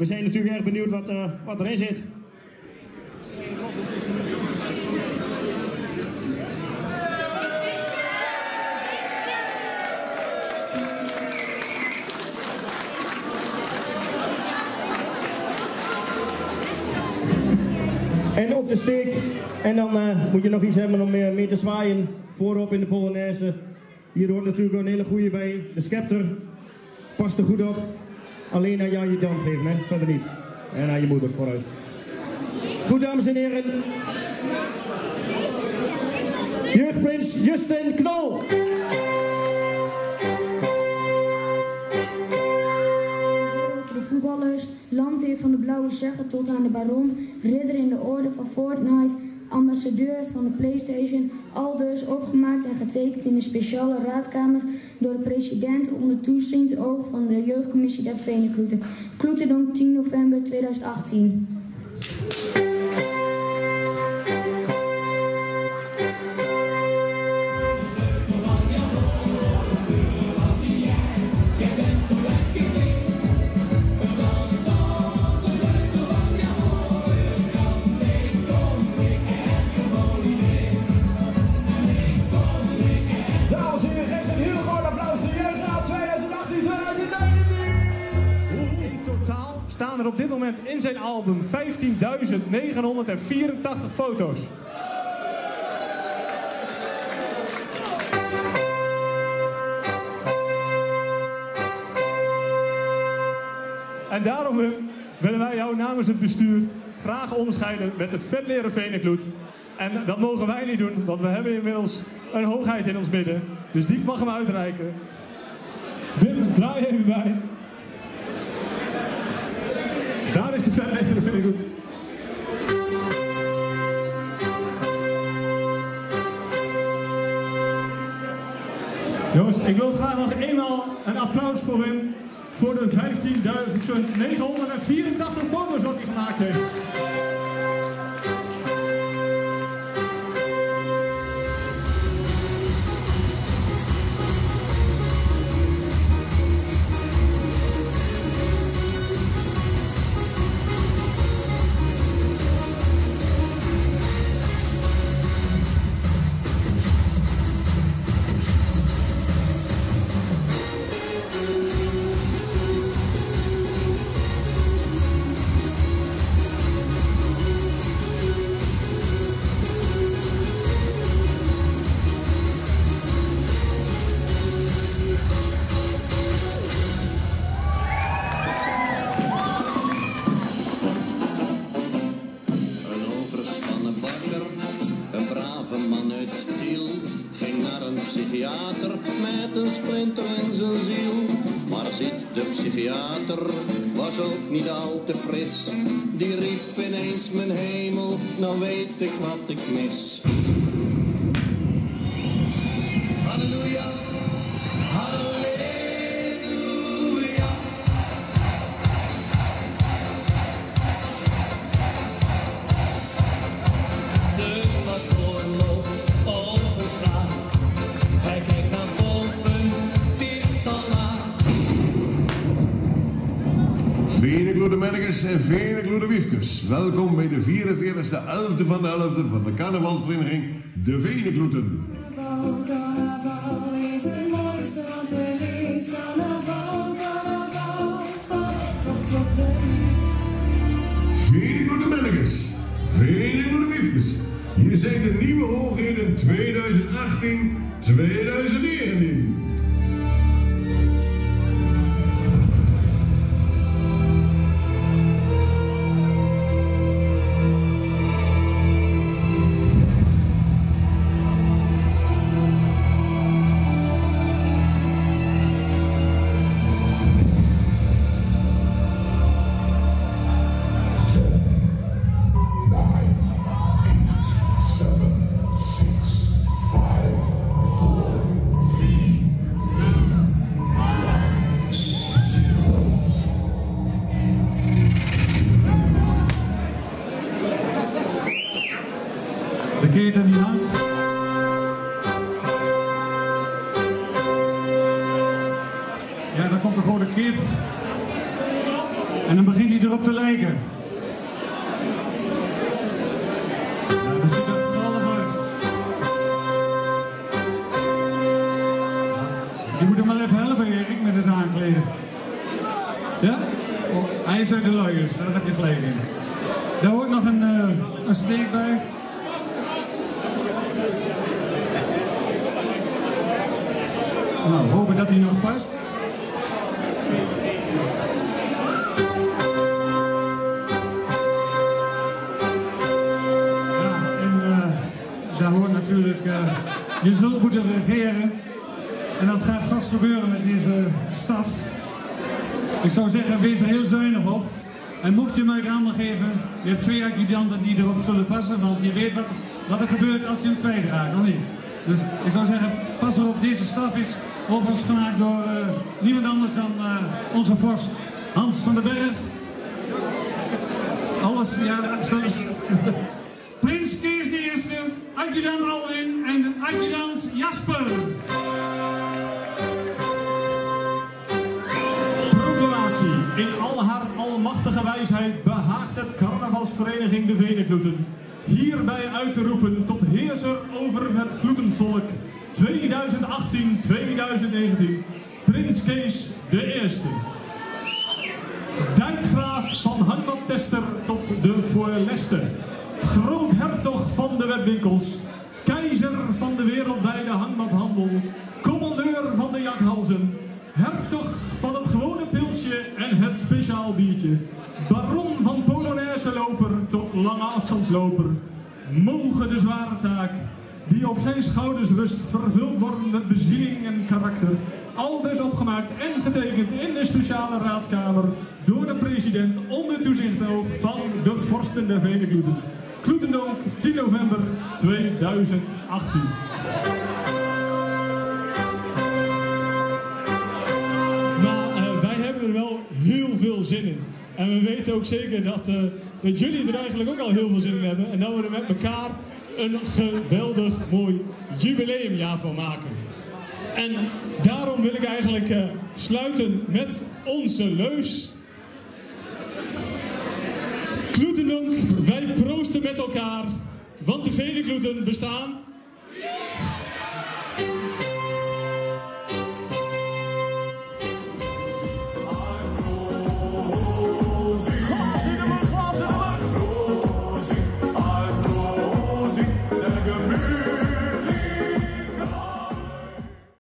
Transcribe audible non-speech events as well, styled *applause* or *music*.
we zijn natuurlijk erg benieuwd wat, eh, wat erin zit. En op de steek. En dan eh, moet je nog iets hebben om meer, meer te zwaaien. Voorop in de Polonaise. Hier hoort natuurlijk een hele goede bij. De scepter. Past er goed op. Alleen aan jou je dan geven, hè? Verder niet. En aan je moeder vooruit. Goed, dames en heren. Jeugdprins Justin Knol. Landheer van de Blauwe Zegger tot aan de baron, ridder in de orde van Fortnite, ambassadeur van de Playstation, al dus opgemaakt en getekend in de speciale raadkamer door de president onder toezicht oog van de jeugdcommissie der Venenkloeten. Kloetendonk 10 november 2018. Staan er op dit moment in zijn album 15.984 foto's. En daarom willen wij jou namens het bestuur graag onderscheiden met de vetleren Venekloed. En dat mogen wij niet doen, want we hebben inmiddels een hoogheid in ons midden. Dus die mag hem uitreiken. Wim, draai even bij. Goed. Jongens, ik wil graag nog eenmaal een applaus voor Wim. Voor de 15.984 foto's wat hij gemaakt heeft. In zijn ziel. Maar ziet de psychiater, was ook niet al te fris. Die riep ineens mijn hemel, nou weet ik wat ik mis. En Wiefkes. Welkom bij de 44e 11e van de 11e van de carnavalsvereniging De Venekloeten. Carnaval is het mooiste wat er is. Carnaval, carnaval, van top tot de Venekloede Merkers, Venekloede Wiefkes. Hier zijn de nieuwe hoogheden 2018-2019. Vergeet aan die hand. Ja, dan komt de grote kip. En dan begint hij erop te lijken. Ja, dan ziet er half uit. Je moet hem wel even helpen, Erik, met het aankleden. Ja? Oh, hij is uit de luiers, daar heb je gelijk in. Daar hoort nog een, eh, een steek bij. Nou, hopen dat hij nog past. Ja, en eh, daar hoort natuurlijk, eh, je zult moeten regeren. En dat gaat vast gebeuren met deze staf. Ik zou zeggen, wees er heel zuinig op. En mocht je hem uit handen geven, je hebt twee adjudanten die erop zullen passen, want je weet wat, wat er gebeurt als je hem kwijtraakt, of niet? Dus ik zou zeggen, pas erop, deze staf is overigens gemaakt door eh, niemand anders dan eh, onze vorst Hans van den Berg. Alles, ja, zelfs *laughs* Prins Kees de Eerste, adjudant Alwin en adjudant Jasper. Proclamatie. In al haar almachtige wijsheid behaagt het carnavalsvereniging de Venekloeten hierbij uit te roepen tot heerser over het Kloetenvolk 2018-2019. Prins Kees de Eerste. Dijkgraaf van Hangmattester tot de Voorlester. Groothertog van de webwinkels. Keizer van de wereldwijde hangmathandel. Lange afstandsloper. Mogen de zware taak die op zijn schouders rust vervuld worden met bezieling en karakter. Al dus opgemaakt en getekend in de speciale raadskamer door de president onder toezicht van de vorsten der Venekloeten. Kloetendonk, 10 november 2018. Maar eh, wij hebben er wel heel veel zin in. En we weten ook zeker dat, eh, dat jullie er eigenlijk ook al heel veel zin in hebben. En dat we er met elkaar een geweldig mooi jubileumjaar van maken. En daarom wil ik eigenlijk eh, sluiten met onze leus. Kloetendonk, wij proosten met elkaar, want de Venekloeten bestaan.